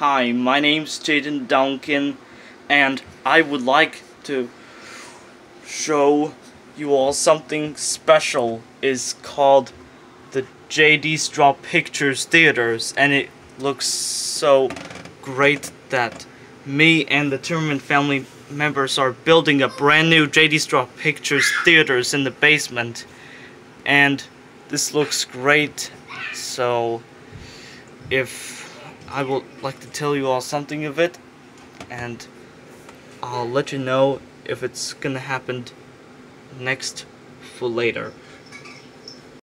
Hi, my name's Jayden Duncan, and I would like to show you all something special. It's called the JD's Draw Pictures Theaters, and it looks so great that me and the Timmerman family members are building a brand new JD's Draw Pictures Theaters in the basement. And this looks great, so if I would like to tell you all something of it, and I'll let you know if it's gonna happen next for later.